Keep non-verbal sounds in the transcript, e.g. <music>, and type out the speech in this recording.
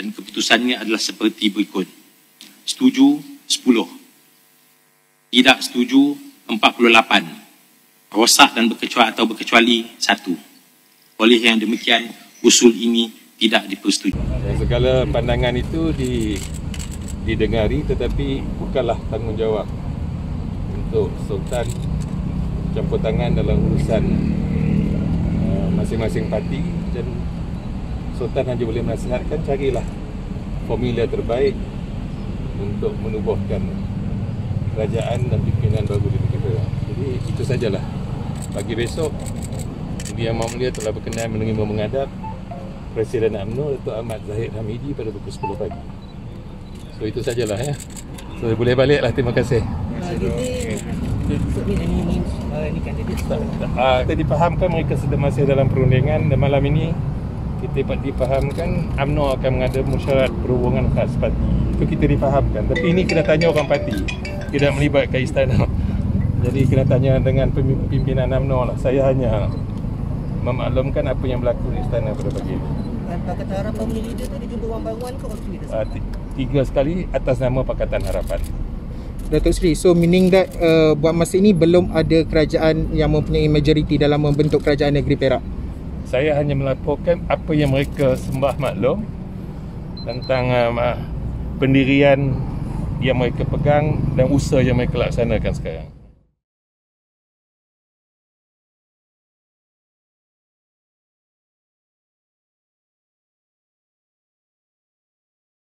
dan keputusannya adalah seperti berikut. Setuju 10. Tidak setuju 48. Rosak dan berkecuali atau berkecuali 1. Oleh yang demikian, usul ini tidak dipersetujui. Segala pandangan itu di, didengari tetapi bukanlah tanggungjawab untuk Sultan campur tangan dalam urusan uh, masing-masing parti dan Sultan hanya boleh menasihatkan carilah formula terbaik untuk menubuhkan kerajaan dan pimpinan baru di negara. Jadi itu sajalah. Pagi besok Yang Mulia telah berkenan menerima menghadap Presiden UMNO Datuk Ahmad Zahid Hamidi pada pukul 10 pagi. So itu sajalah ya. So boleh baliklah terima kasih. Uh, kita dipahamkan mereka sedang masih dalam perundingan dan malam ini kita dipahamkan UMNO akan mengadakan musyarat perhubungan khas parti. Itu kita dipahamkan. Tapi ini kena tanya orang parti. Tidak melibatkan istana. <laughs> Jadi kena tanya dengan pimpinan UMNO lah. Saya hanya memaklumkan apa yang berlaku di istana pada pagi ini. Pakatan Harapan punya leader tu dia jumpa Wan Banguan ke uh, Tiga sekali atas nama Pakatan Harapan. Datuk Seri, so meaning that uh, buat masa ini belum ada kerajaan yang mempunyai majoriti dalam membentuk kerajaan negeri Perak? Saya hanya melaporkan apa yang mereka sembah maklum tentang uh, pendirian yang mereka pegang dan usaha yang mereka laksanakan sekarang.